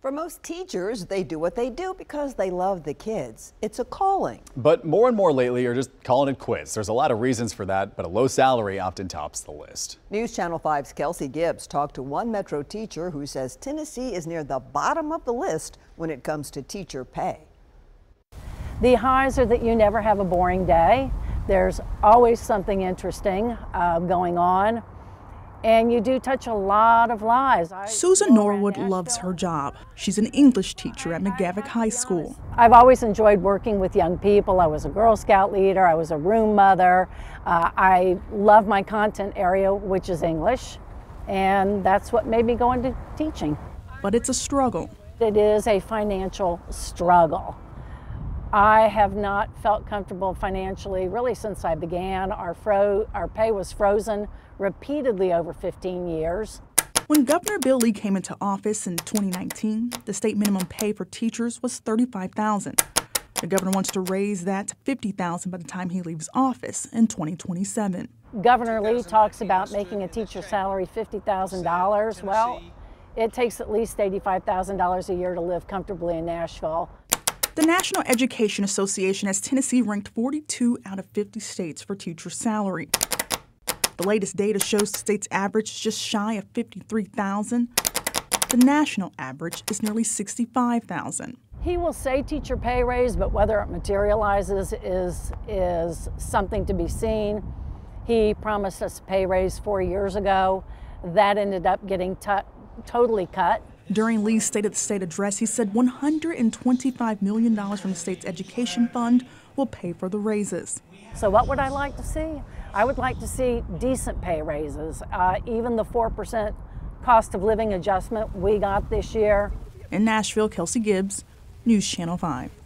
For most teachers, they do what they do because they love the kids. It's a calling. But more and more lately are just calling it quits. There's a lot of reasons for that, but a low salary often tops the list. News Channel 5's Kelsey Gibbs talked to one Metro teacher who says Tennessee is near the bottom of the list when it comes to teacher pay. The highs are that you never have a boring day. There's always something interesting uh, going on and you do touch a lot of lives. Susan Norwood loves her job. She's an English teacher at McGavock High School. I've always enjoyed working with young people. I was a Girl Scout leader, I was a room mother. Uh, I love my content area, which is English, and that's what made me go into teaching. But it's a struggle. It is a financial struggle. I have not felt comfortable financially really since I began. Our, fro our pay was frozen repeatedly over 15 years. When Governor Bill Lee came into office in 2019, the state minimum pay for teachers was 35,000. The governor wants to raise that to 50,000 by the time he leaves office in 2027. Governor Lee talks about making a teacher salary $50,000. Well, it takes at least $85,000 a year to live comfortably in Nashville. The National Education Association has Tennessee ranked 42 out of 50 states for teacher salary. The latest data shows the state's average is just shy of 53,000. The national average is nearly 65,000. He will say teacher pay raise, but whether it materializes is, is something to be seen. He promised us a pay raise four years ago. That ended up getting totally cut. During Lee's State of the State address, he said $125 million from the state's education fund will pay for the raises. So, what would I like to see? I would like to see decent pay raises, uh, even the 4% cost of living adjustment we got this year. In Nashville, Kelsey Gibbs, News Channel 5.